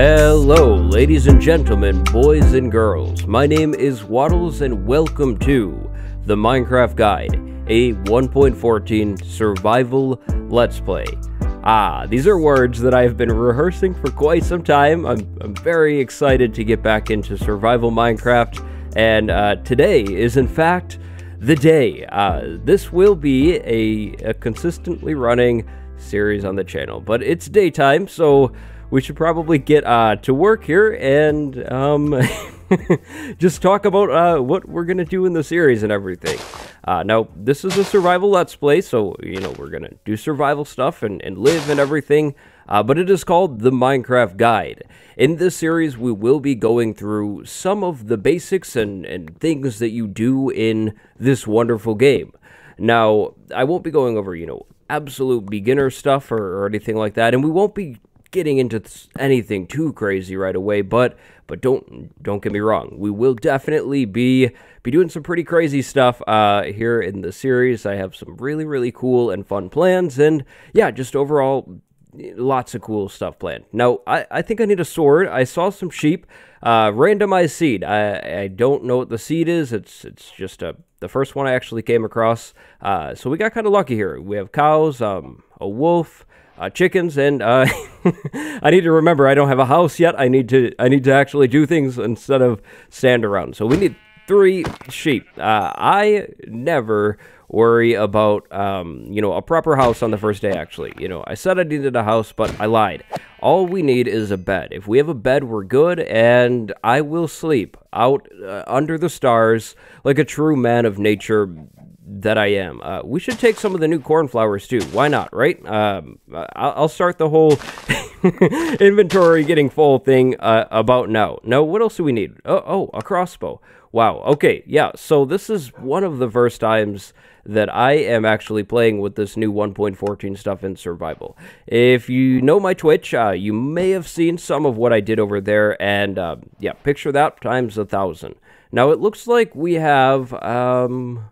Hello, ladies and gentlemen, boys and girls. My name is Wattles, and welcome to the Minecraft Guide, a 1.14 survival let's play. Ah, these are words that I've been rehearsing for quite some time. I'm, I'm very excited to get back into survival Minecraft, and uh, today is, in fact, the day. Uh, this will be a, a consistently running series on the channel, but it's daytime, so we should probably get uh, to work here and um, just talk about uh, what we're going to do in the series and everything. Uh, now, this is a survival let's play, so, you know, we're going to do survival stuff and, and live and everything, uh, but it is called the Minecraft Guide. In this series, we will be going through some of the basics and, and things that you do in this wonderful game. Now, I won't be going over, you know, absolute beginner stuff or, or anything like that, and we won't be getting into anything too crazy right away, but but don't don't get me wrong, we will definitely be be doing some pretty crazy stuff uh, here in the series. I have some really really cool and fun plans, and yeah, just overall lots of cool stuff planned. Now, I, I think I need a sword. I saw some sheep. Uh, randomized seed. I, I don't know what the seed is. It's it's just a the first one I actually came across. Uh, so we got kind of lucky here. We have cows, um, a wolf, uh, chickens, and uh, I need to remember I don't have a house yet. I need to I need to actually do things instead of stand around. So we need three sheep. Uh, I never worry about um, you know a proper house on the first day. Actually, you know I said I needed a house, but I lied. All we need is a bed. If we have a bed, we're good, and I will sleep out uh, under the stars like a true man of nature that I am. Uh, we should take some of the new cornflowers too. Why not, right? Um, I'll start the whole inventory getting full thing uh, about now. No, what else do we need? Oh, oh, a crossbow. Wow. Okay. Yeah. So this is one of the first times that I am actually playing with this new 1.14 stuff in survival. If you know my Twitch, uh, you may have seen some of what I did over there, and uh, yeah, picture that times a thousand. Now it looks like we have um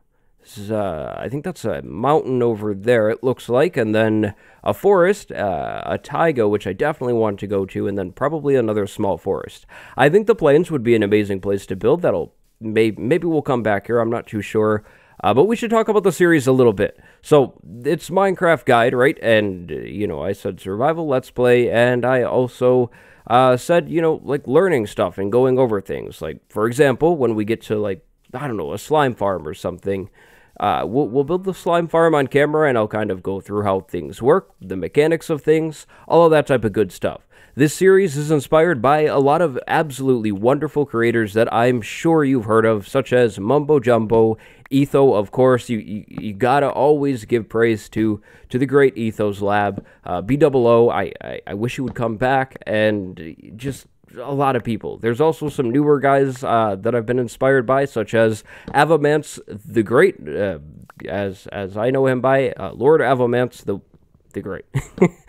uh, I think that's a mountain over there, it looks like, and then a forest, uh, a taiga, which I definitely want to go to, and then probably another small forest. I think the plains would be an amazing place to build. That'll maybe maybe we'll come back here. I'm not too sure. Uh, but we should talk about the series a little bit. So it's Minecraft Guide, right? And you know, I said survival, let's play, and I also uh, said you know like learning stuff and going over things. Like for example, when we get to like I don't know a slime farm or something. Uh, we'll, we'll build the slime farm on camera and I'll kind of go through how things work, the mechanics of things, all of that type of good stuff. This series is inspired by a lot of absolutely wonderful creators that I'm sure you've heard of, such as Mumbo Jumbo, Etho, of course. You, you, you gotta always give praise to to the great Ethos Lab. Uh, BOO, I, I, I wish he would come back and just a lot of people. There's also some newer guys uh, that I've been inspired by, such as Avomance the Great, uh, as as I know him by uh, Lord Avomance the the Great,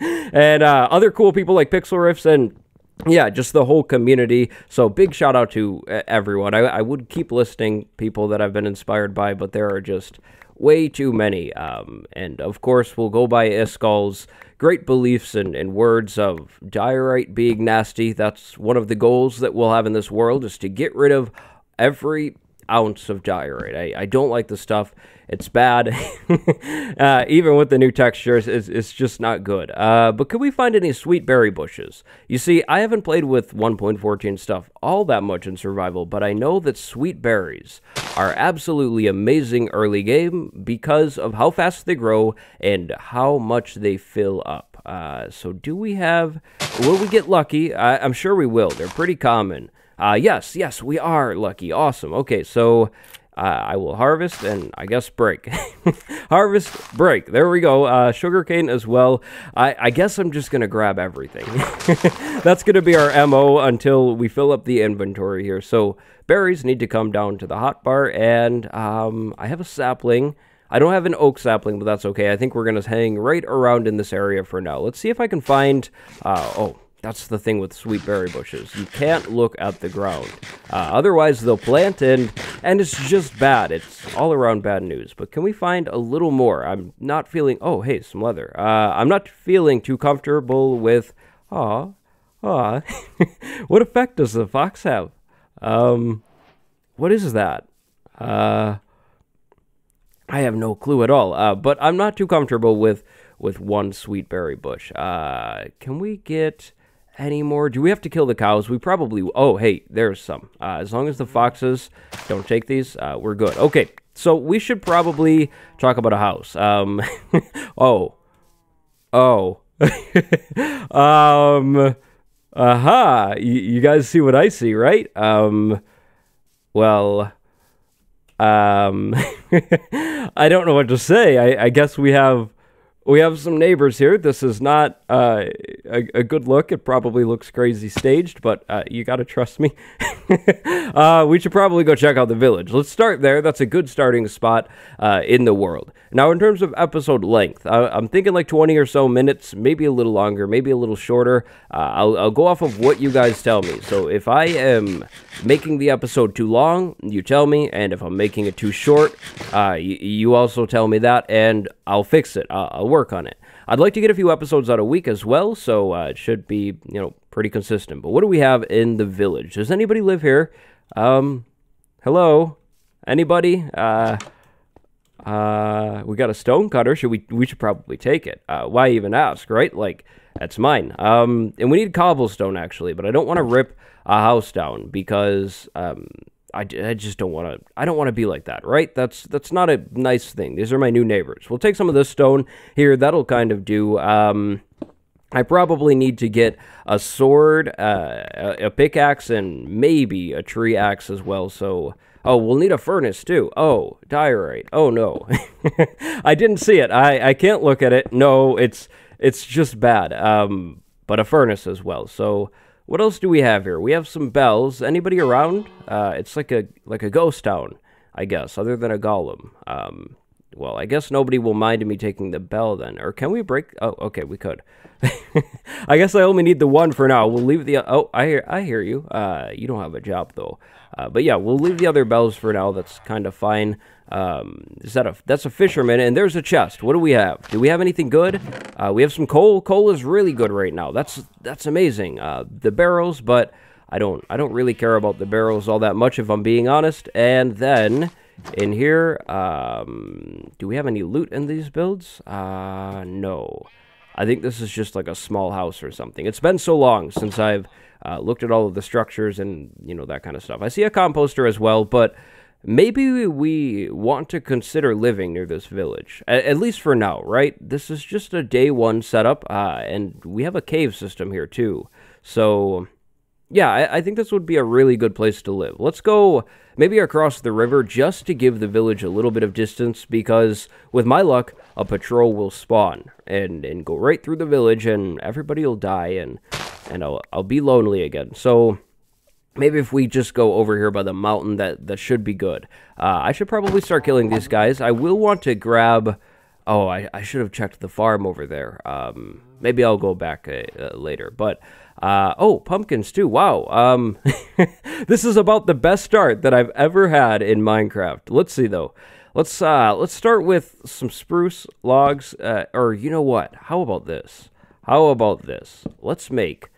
and uh, other cool people like Pixel Riffs and yeah, just the whole community. So big shout out to everyone. I, I would keep listing people that I've been inspired by, but there are just way too many. Um, and of course, we'll go by Iskall's great beliefs and, and words of diorite being nasty. That's one of the goals that we'll have in this world is to get rid of every ounce of diorite. I, I don't like the stuff. It's bad. uh, even with the new textures, it's, it's just not good. Uh, but could we find any sweet berry bushes? You see, I haven't played with 1.14 stuff all that much in survival, but I know that sweet berries are absolutely amazing early game because of how fast they grow and how much they fill up. Uh, so do we have... Will we get lucky? I, I'm sure we will. They're pretty common. Uh, yes, yes, we are lucky. Awesome. Okay, so I will harvest and I guess break. harvest, break. There we go. Uh, sugarcane as well. I, I guess I'm just going to grab everything. That's going to be our MO until we fill up the inventory here. So berries need to come down to the hot bar. and um, I have a sapling. I don't have an oak sapling, but that's okay. I think we're going to hang right around in this area for now. Let's see if I can find... Uh, oh, that's the thing with sweet berry bushes. You can't look at the ground. Uh, otherwise, they'll plant and, and it's just bad. It's all around bad news. But can we find a little more? I'm not feeling... Oh, hey, some leather. Uh, I'm not feeling too comfortable with... Aw, Aw. what effect does the fox have? Um, what is that? Uh, I have no clue at all. Uh, but I'm not too comfortable with with one sweet berry bush. Uh, can we get any more? Do we have to kill the cows? We probably. Oh, hey, there's some. Uh, as long as the foxes don't take these, uh, we're good. Okay, so we should probably talk about a house. Um, oh, oh, um, aha! You, you guys see what I see, right? Um, well. Um, I don't know what to say. I, I guess we have we have some neighbors here. This is not uh, a, a, good look. It probably looks crazy staged, but uh, you got to trust me. uh, we should probably go check out the village. Let's start there. That's a good starting spot uh, in the world. Now, in terms of episode length, I'm thinking like 20 or so minutes, maybe a little longer, maybe a little shorter. Uh, I'll, I'll go off of what you guys tell me. So if I am making the episode too long, you tell me, and if I'm making it too short, uh, you, you also tell me that, and I'll fix it. I'll work on it. I'd like to get a few episodes out a week as well, so uh, it should be, you know, pretty consistent. But what do we have in the village? Does anybody live here? Um, hello? Anybody? Uh, uh, we got a stone cutter. Should we? We should probably take it. Uh, why even ask, right? Like, that's mine. Um, and we need cobblestone actually, but I don't want to rip a house down because um, I, I just don't want to. I don't want to be like that, right? That's that's not a nice thing. These are my new neighbors. We'll take some of this stone here. That'll kind of do. Um, I probably need to get a sword, uh, a, a pickaxe, and maybe a tree axe as well. So, oh, we'll need a furnace too. Oh, diorite. Oh no, I didn't see it. I I can't look at it. No, it's it's just bad. Um, but a furnace as well. So. What else do we have here? We have some bells. Anybody around? Uh, it's like a like a ghost town, I guess, other than a golem. Um, well, I guess nobody will mind me taking the bell then. Or can we break? Oh, okay, we could. I guess I only need the one for now. We'll leave the. Oh, I hear. I hear you. Uh, you don't have a job though. Uh, but yeah, we'll leave the other bells for now. That's kind of fine. Um, is that a that's a fisherman? And there's a chest. What do we have? Do we have anything good? Uh, we have some coal. Coal is really good right now. That's that's amazing. Uh, the barrels, but I don't I don't really care about the barrels all that much if I'm being honest. And then in here, um, do we have any loot in these builds? Uh, no. I think this is just like a small house or something. It's been so long since I've uh, looked at all of the structures and you know that kind of stuff. I see a composter as well, but maybe we want to consider living near this village, at, least for now, right? This is just a day one setup, uh, and we have a cave system here too. So, yeah, I, I think this would be a really good place to live. Let's go maybe across the river just to give the village a little bit of distance because, with my luck, a patrol will spawn and, and go right through the village and everybody will die and, and I'll, I'll be lonely again. So, maybe if we just go over here by the mountain, that, that should be good. Uh, I should probably start killing these guys. I will want to grab... Oh, I, I should have checked the farm over there. Um, maybe I'll go back uh, uh, later. But, uh, oh, pumpkins too. Wow. Um, this is about the best start that I've ever had in Minecraft. Let's see, though. Let's, uh, let's start with some spruce logs. Uh, or, you know what? How about this? How about this? Let's make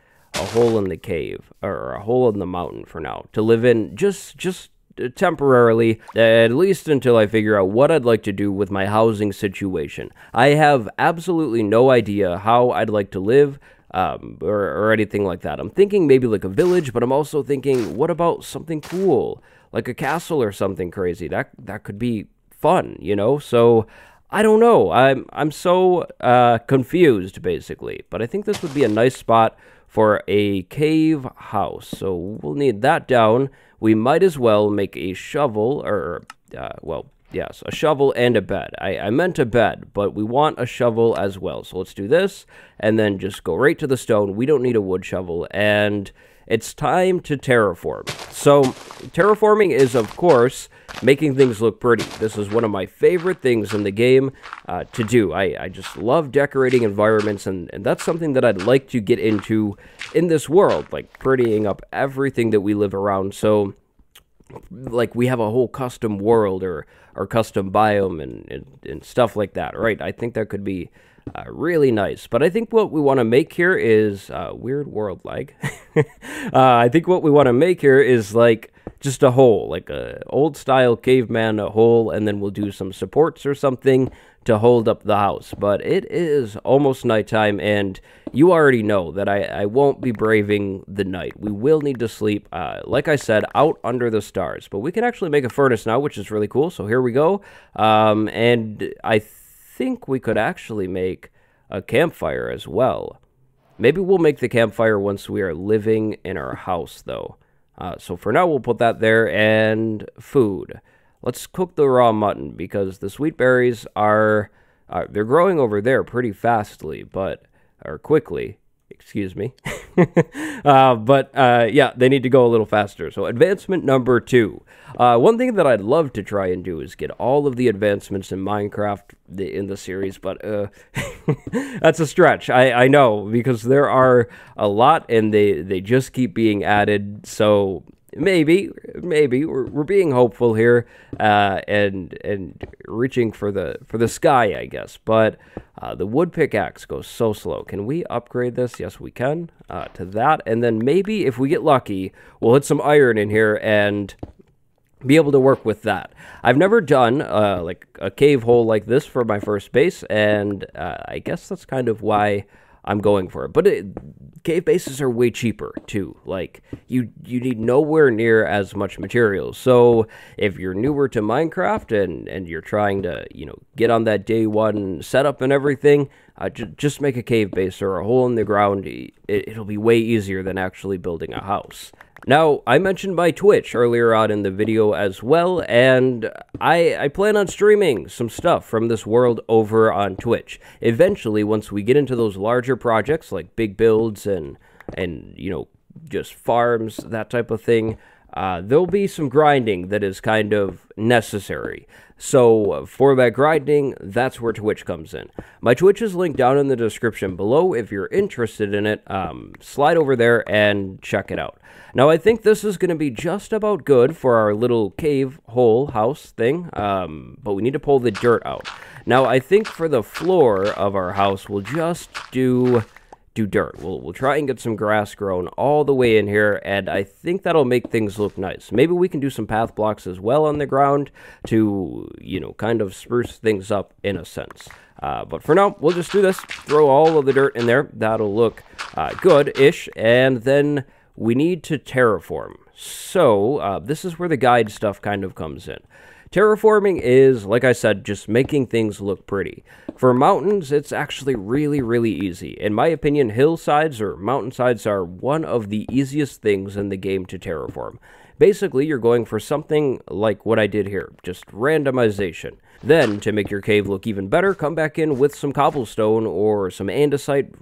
a hole in the cave or a hole in the mountain for now to live in just just temporarily at least until I figure out what I'd like to do with my housing situation. I have absolutely no idea how I'd like to live um, or, or anything like that. I'm thinking maybe like a village, but I'm also thinking, what about something cool, like a castle or something crazy? That that could be fun, you know. So I don't know. I'm I'm so uh, confused basically, but I think this would be a nice spot for a cave house. So we'll need that down. We might as well make a shovel, or, uh, well, yes, a shovel and a bed. I, I meant a bed, but we want a shovel as well. So let's do this, and then just go right to the stone. We don't need a wood shovel, and it's time to terraform. So, terraforming is, of course, making things look pretty. This is one of my favorite things in the game uh, to do. I, I just love decorating environments, and, and that's something that I'd like to get into in this world, like prettying up everything that we live around. So, like, we have a whole custom world or, or custom biome and, and, and stuff like that, right? I think that could be uh, really nice. But I think what we want to make here is uh, weird world like. uh, I think what we want to make here is like just a hole, like a old style caveman hole, and then we'll do some supports or something to hold up the house. But it is almost nighttime, and you already know that I, I won't be braving the night. We will need to sleep, uh, like I said, out under the stars. But we can actually make a furnace now, which is really cool. So here we go. Um, and I think we could actually make a campfire as well. Maybe we'll make the campfire once we are living in our house, though. Uh, so for now, we'll put that there and food. Let's cook the raw mutton because the sweet berries are uh, they're growing over there pretty fastly, but or quickly. Excuse me. uh, but uh, yeah, they need to go a little faster. So advancement number two. Uh, one thing that I'd love to try and do is get all of the advancements in Minecraft in the series, but uh, that's a stretch. I, I know because there are a lot and they they just keep being added. So maybe, maybe we're, we're being hopeful here, uh, and and reaching for the for the sky, I guess. But uh, the wood pickaxe goes so slow. Can we upgrade this? Yes, we can. Uh, to that, and then maybe if we get lucky, we'll hit some iron in here and be able to work with that. I've never done uh, like a cave hole like this for my first base, and uh, I guess that's kind of why I'm going for it. But it, cave bases are way cheaper too. Like you you need nowhere near as much materials. So if you're newer to Minecraft and and you're trying to you know get on that day one setup and everything, uh, j- just make a cave base or a hole in the ground. It, it'll be way easier than actually building a house. Now, I mentioned my Twitch earlier on in the video as well, and I, I plan on streaming some stuff from this world over on Twitch. Eventually, once we get into those larger projects like big builds and, and you know, just farms, that type of thing, uh, there'll be some grinding that is kind of necessary. So for that grinding, that's where Twitch comes in. My Twitch is linked down in the description below. If you're interested in it, um, slide over there and check it out. Now, I think this is going to be just about good for our little cave hole house thing, um, but we need to pull the dirt out. Now, I think for the floor of our house, we'll just do do dirt. We'll, we'll try and get some grass grown all the way in here, and I think that'll make things look nice. Maybe we can do some path blocks as well on the ground to, you know, kind of spruce things up in a sense. Uh, but for now, we'll just do this. Throw all of the dirt in there. That'll look uh, good-ish, and then we need to terraform. So uh, this is where the guide stuff kind of comes in. Terraforming is, like I said, just making things look pretty. For mountains, it's actually really, really easy. In my opinion, hillsides or mountainsides are one of the easiest things in the game to terraform. Basically, you're going for something like what I did here, just randomization. Then, to make your cave look even better, come back in with some cobblestone or some andesite,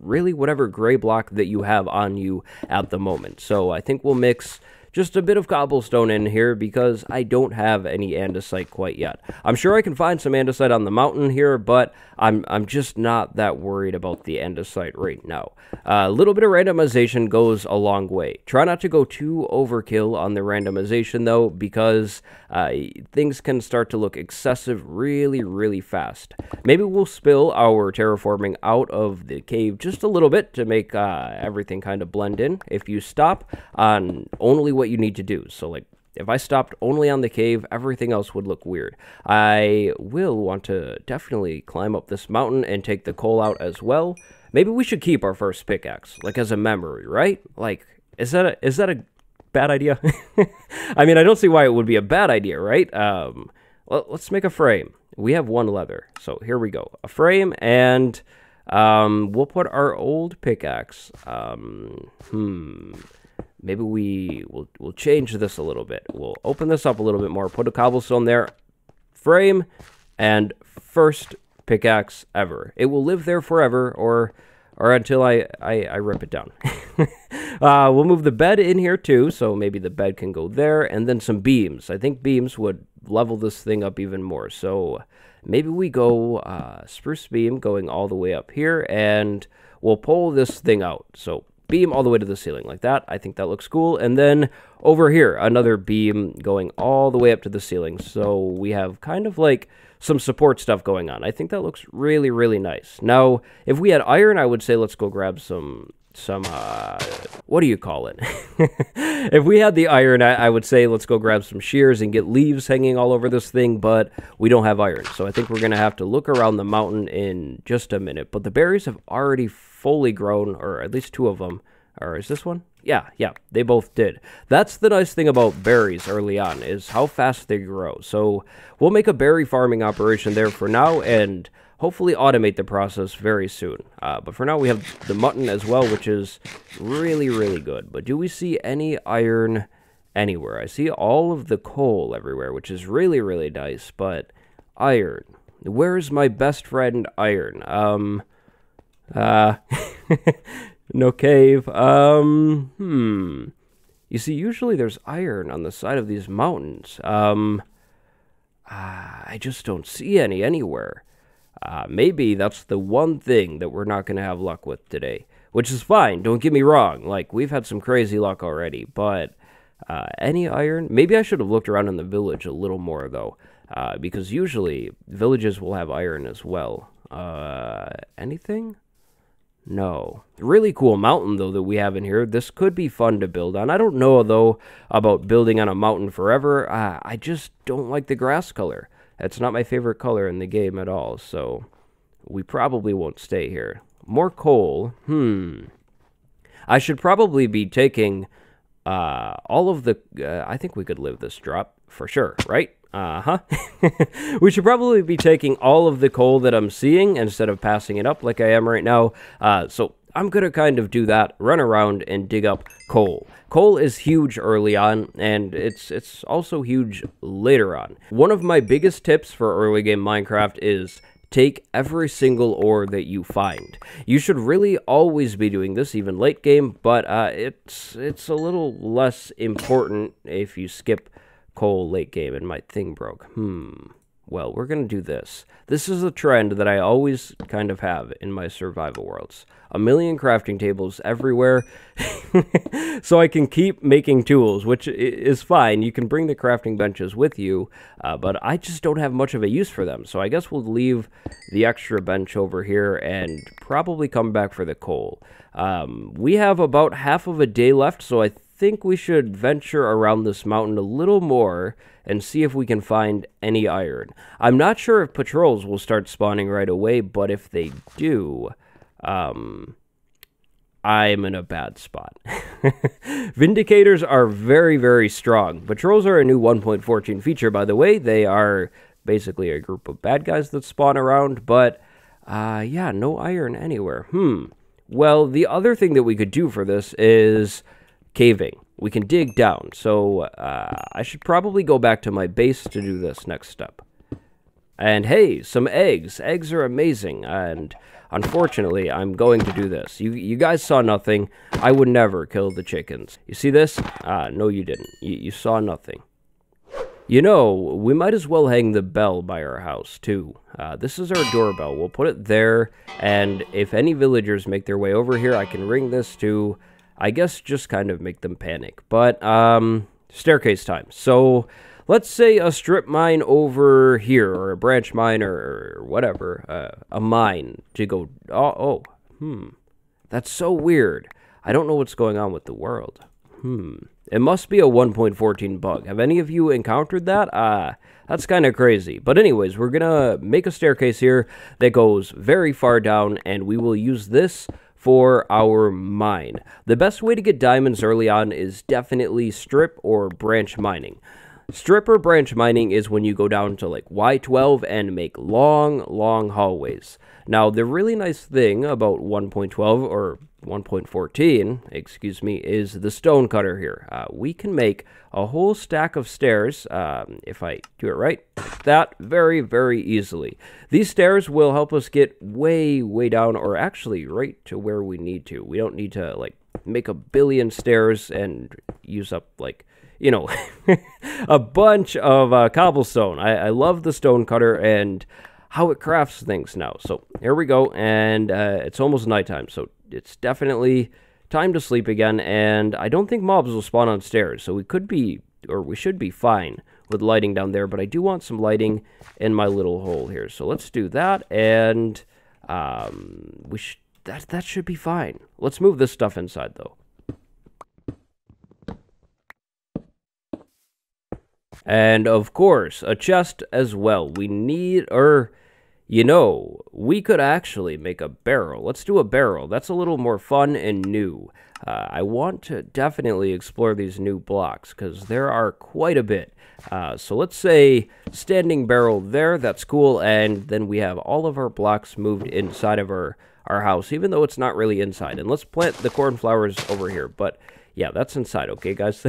really whatever gray block that you have on you at the moment. So I think we'll mix just a bit of cobblestone in here because I don't have any andesite quite yet. I'm sure I can find some andesite on the mountain here, but I'm, I'm just not that worried about the andesite right now. A uh, little bit of randomization goes a long way. Try not to go too overkill on the randomization though, because uh, things can start to look excessive really, really fast. Maybe we'll spill our terraforming out of the cave just a little bit to make uh, everything kind of blend in. If you stop on only what you need to do. So like if I stopped only on the cave, everything else would look weird. I will want to definitely climb up this mountain and take the coal out as well. Maybe we should keep our first pickaxe, like as a memory, right? Like, is that a, is that a bad idea? I mean, I don't see why it would be a bad idea, right? Um, well, let's make a frame. We have one leather, so here we go. A frame, and um, we'll put our old pickaxe. Um, hmm maybe we will we'll change this a little bit. We'll open this up a little bit more, put a cobblestone there, frame, and first pickaxe ever. It will live there forever, or or until I, I, I rip it down. uh, we'll move the bed in here too, so maybe the bed can go there, and then some beams. I think beams would level this thing up even more. So maybe we go uh, spruce beam going all the way up here, and we'll pull this thing out. So beam all the way to the ceiling like that. I think that looks cool. And then over here, another beam going all the way up to the ceiling. So we have kind of like some support stuff going on. I think that looks really, really nice. Now, if we had iron, I would say let's go grab some some uh, what do you call it? if we had the iron, I, I, would say let's go grab some shears and get leaves hanging all over this thing, but we don't have iron, so I think we're gonna have to look around the mountain in just a minute. But the berries have already fully grown, or at least two of them. Or is this one? Yeah, yeah, they both did. That's the nice thing about berries early on, is how fast they grow. So we'll make a berry farming operation there for now, and hopefully automate the process very soon. Uh, but for now, we have the mutton as well, which is really, really good. But do we see any iron anywhere? I see all of the coal everywhere, which is really, really nice, but iron. Where's my best friend iron? Um, uh, no cave. Um, hmm. You see, usually there's iron on the side of these mountains. Um, uh, I just don't see any anywhere. Uh, maybe that's the one thing that we're not going to have luck with today, which is fine. Don't get me wrong. Like, we've had some crazy luck already, but uh, any iron? Maybe I should have looked around in the village a little more, though, uh, because usually villages will have iron as well. Uh, anything? No. Really cool mountain, though, that we have in here. This could be fun to build on. I don't know, though, about building on a mountain forever. Uh, I just don't like the grass color. It's not my favorite color in the game at all, so we probably won't stay here. More coal. Hmm. I should probably be taking uh, all of the... Uh, I think we could live this drop for sure, right? Uh-huh. we should probably be taking all of the coal that I'm seeing instead of passing it up like I am right now. Uh, so I'm going to kind of do that, run around and dig up coal. Coal is huge early on, and it's it's also huge later on. One of my biggest tips for early game Minecraft is take every single ore that you find. You should really always be doing this, even late game, but uh, it's it's a little less important if you skip coal late game and my thing broke. Hmm. Well, we're going to do this. This is a trend that I always kind of have in my survival worlds. A million crafting tables everywhere, so I can keep making tools, which is fine. You can bring the crafting benches with you, uh, but I just don't have much of a use for them. So I guess we'll leave the extra bench over here and probably come back for the coal. Um, we have about half of a day left, so I think we should venture around this mountain a little more and see if we can find any iron. I'm not sure if patrols will start spawning right away, but if they do, um, I'm in a bad spot. Vindicators are very, very strong. Patrols are a new 1.14 feature, by the way. They are basically a group of bad guys that spawn around, but uh, yeah, no iron anywhere. Hmm. Well, the other thing that we could do for this is caving. We can dig down, so uh, I should probably go back to my base to do this next step. And hey, some eggs. Eggs are amazing, and unfortunately, I'm going to do this. You, you guys saw nothing. I would never kill the chickens. You see this? Ah, no you didn't. You, you saw nothing. You know, we might as well hang the bell by our house, too. Uh, this is our doorbell. We'll put it there, and if any villagers make their way over here, I can ring this to I guess just kind of make them panic. But um, staircase time. So let's say a strip mine over here, or a branch mine, or, whatever, uh, a mine to go. Oh, oh, hmm, that's so weird. I don't know what's going on with the world. Hmm. It must be a 1.14 bug. Have any of you encountered that? Ah, uh, that's kind of crazy. But anyways, we're going to make a staircase here that goes very far down, and we will use this for our mine. The best way to get diamonds early on is definitely strip or branch mining. Strip or branch mining is when you go down to like Y12 and make long, long hallways. Now, the really nice thing about 1.12 or 1.14, excuse me, is the stone cutter here. Uh, we can make a whole stack of stairs, um, if I do it right, that very, very easily. These stairs will help us get way, way down, or actually right to where we need to. We don't need to, like, make a billion stairs and use up, like, you know, a bunch of uh, cobblestone. I, I love the stone cutter, and how it crafts things now. So here we go, and uh, it's almost nighttime, so it's definitely time to sleep again, and I don't think mobs will spawn on stairs, so we could be, or we should be fine with lighting down there, but I do want some lighting in my little hole here. So let's do that, and um, we sh that, that should be fine. Let's move this stuff inside, though. And of course, a chest as well. We need, or, you know, we could actually make a barrel. Let's do a barrel. That's a little more fun and new. Uh, I want to definitely explore these new blocks because there are quite a bit. Uh, so let's say standing barrel there, that's cool, and then we have all of our blocks moved inside of our, our house, even though it's not really inside. And let's plant the cornflowers over here, but yeah, that's inside, okay, guys?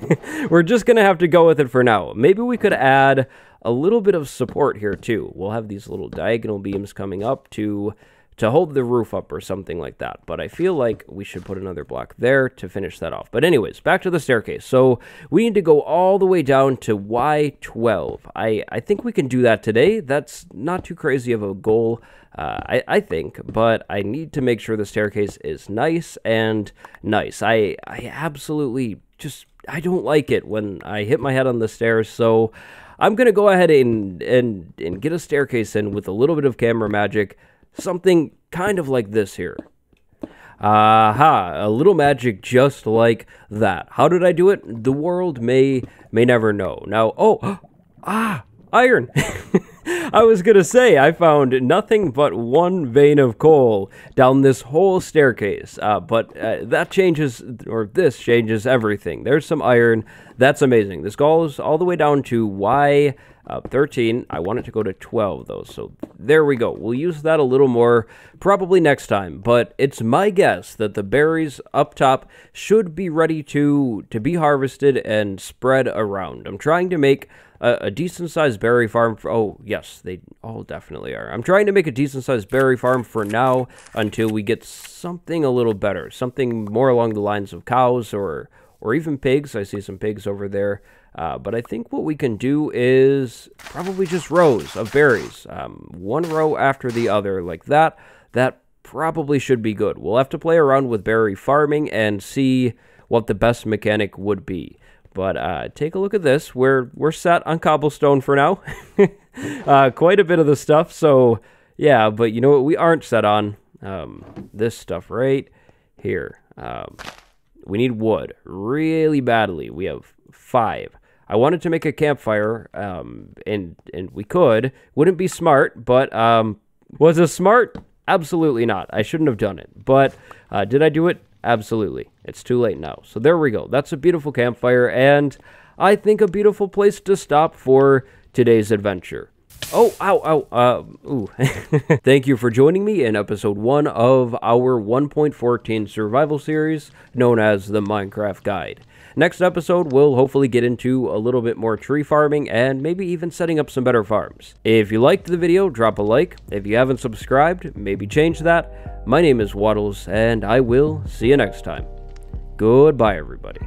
We're just going to have to go with it for now. Maybe we could add a little bit of support here, too. We'll have these little diagonal beams coming up to to hold the roof up or something like that. But I feel like we should put another block there to finish that off. But anyways, back to the staircase. So we need to go all the way down to Y12. I, I think we can do that today. That's not too crazy of a goal, uh, I, I think, but I need to make sure the staircase is nice and nice. I, I absolutely just, I don't like it when I hit my head on the stairs, so... I'm to go ahead and, and, and get a staircase in with a little bit of camera magic something kind of like this here. Aha, a little magic just like that. How did I do it? The world may may never know. Now, oh, ah, iron. I was going to say, I found nothing but one vein of coal down this whole staircase. Uh, but uh, that changes, or this changes everything. There's some iron. That's amazing. This goes all the way down to Y uh, 13. I want it to go to 12, though. So there we go. We'll use that a little more probably next time. But it's my guess that the berries up top should be ready to, to be harvested and spread around. I'm trying to make a, a decent sized berry farm. For, oh, yes, they all definitely are. I'm trying to make a decent sized berry farm for now until we get something a little better. Something more along the lines of cows or, or even pigs. I see some pigs over there. Uh, but I think what we can do is probably just rows of berries. Um, one row after the other like that. That probably should be good. We'll have to play around with berry farming and see what the best mechanic would be. But uh, take a look at this. We're we're set on cobblestone for now. uh, quite a bit of the stuff. So yeah, but you know what? We aren't set on um, this stuff right here. Um, we need wood really badly. We have five. I wanted to make a campfire, um, and and we could. Wouldn't be smart, but um, was it smart? Absolutely not. I shouldn't have done it. But uh, did I do it? Absolutely. It's too late now. So there we go. That's a beautiful campfire, and I think a beautiful place to stop for today's adventure. Oh, ow, ow, uh, ooh. Thank you for joining me in episode 1 of our 1.14 survival series known as the Minecraft Guide. Next episode, we'll hopefully get into a little bit more tree farming and maybe even setting up some better farms. If you liked the video, drop a like. If you haven't subscribed, maybe change that. My name is Wattles, and I will see you next time. Goodbye, everybody.